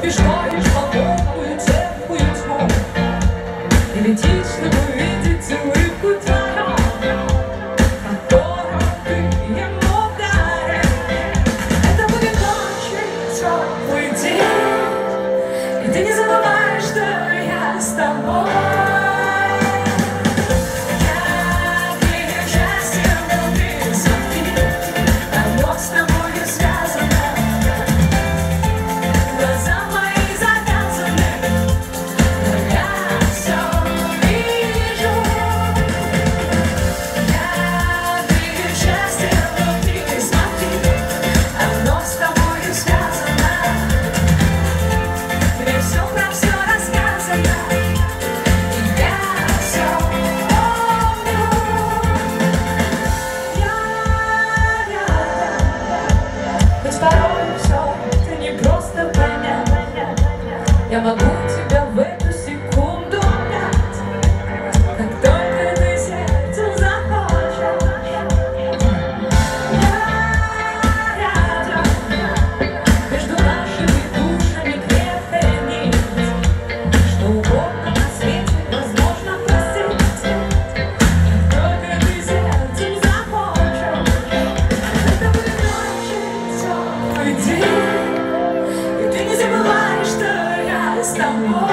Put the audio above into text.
Побеждаешь потом и цепку тьму И летишь, чтобы увидеть улыбку твою Которую ты не ему дарить. Это будет очень теплый день. И ты не забываешь, что я с тобой. Grava com 안녕.